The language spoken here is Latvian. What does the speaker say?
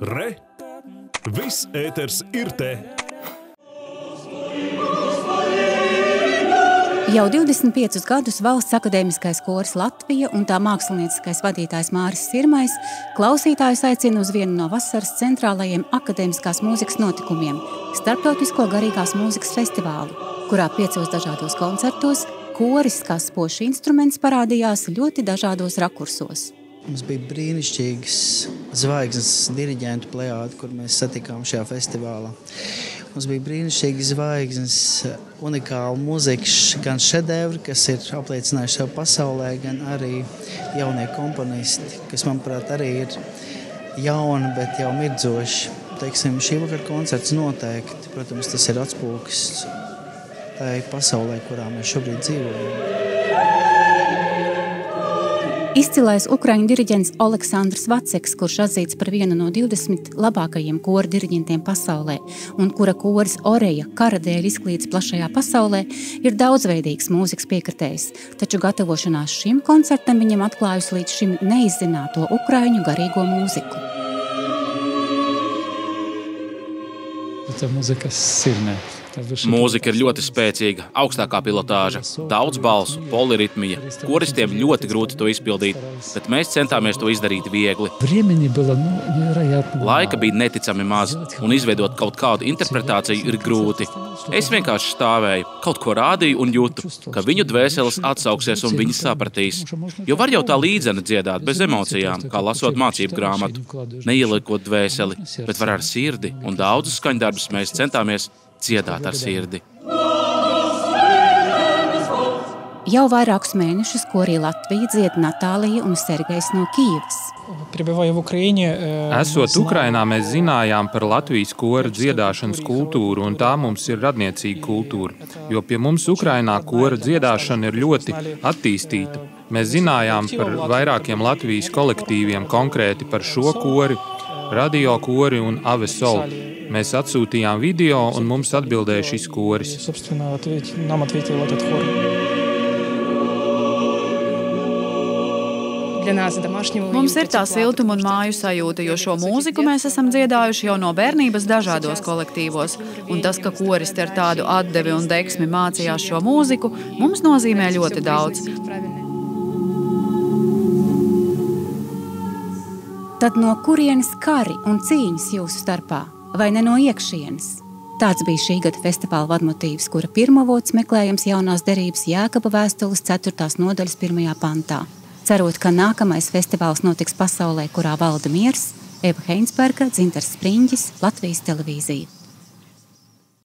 Re! Viss ēters ir te! Jau 25 gadus valsts akadēmiskais koris Latvija un tā mākslinieckais vadītājs Māris Sirmais klausītājus aicina uz vienu no vasaras centrālajiem akadēmiskās mūzikas notikumiem – Starptautisko garīgās mūzikas festivālu, kurā piecos dažādos koncertos koris kā spošs instruments parādījās ļoti dažādos rakursos. Mums bija brīnišķīgs zvaigznes diriģentu plējāde, kur mēs satikām šajā festivālā. Mums bija brīnišķīgi zvaigznes, unikāla mūzika, gan šedevri, kas ir apliecinājuši sev pasaulē, gan arī jaunie komponisti, kas, manuprāt, arī ir jauni, bet jau mirdzoši. Teiksim, šī vakara koncerts noteikti, protams, tas ir atspūks tai pasaulē, kurā mēs šobrīd dzīvojam. Izcilais ukraiņu diriģents Aleksandrs Vaceks, kurš atzīts par vienu no 20 labākajiem kora diriģentiem pasaulē, un kura koris Oreja kara dēļ izklīdis plašajā pasaulē, ir daudzveidīgs mūzikas piekritējs, taču gatavošanās šim koncertam viņam atklājusi līdz šim neizzināto ukraiņu garīgo mūziku. Tā mūzika sirnē. Mūzika ir ļoti spēcīga, augstākā pilotāža, daudz balsu, poliritmija. Koristiem ļoti grūti to izpildīt, bet mēs centāmies to izdarīt viegli. Laika bija neticami maz, un izveidot kaut kādu interpretāciju ir grūti. Es vienkārši stāvēju, kaut ko rādīju un jūtu, ka viņu dvēseles atsauksies un viņi sapratīs. Jo var jau tā līdzena dziedāt bez emocijām, kā lasot mācību grāmatu, neieliekot dvēseli, bet var ar sirdi, un daudzus skaņdarbus mēs centāmies dziedāt ar sirdi. Jau vairākus mēnešus korī Latvija dzied Natālija un Sergejs no Kīvas. Esot Ukrainā, mēs zinājām par Latvijas kora dziedāšanas kultūru, un tā mums ir radniecīga kultūra. Jo pie mums Ukrainā kora dziedāšana ir ļoti attīstīta. Mēs zinājām par vairākiem Latvijas kolektīviem, konkrēti par šo kori, radio kori un Avesol. Mēs atsūtījām video, un mums atbildēja šis koris. Mums ir tā siltuma un māju sajūta, jo šo mūziku mēs esam dziedājuši jau no bērnības dažādos kolektīvos. Un tas, ka koristi ar tādu atdevi un deksmi mācījās šo mūziku, mums nozīmē ļoti daudz. Tad no kurienes kari un cīņas jūsu starpā, vai ne no iekšienes? Tāds bija šī gada festivāla vadmotīvs, kura pirmavots meklējams jaunās derības Jēkaba vēstules 4. nodaļas 1. pantā. Cerot, ka nākamais festivāls notiks pasaulē, kurā valda miers, Eva Heinsberga, Dzintars Spriņģis, Latvijas televīzija.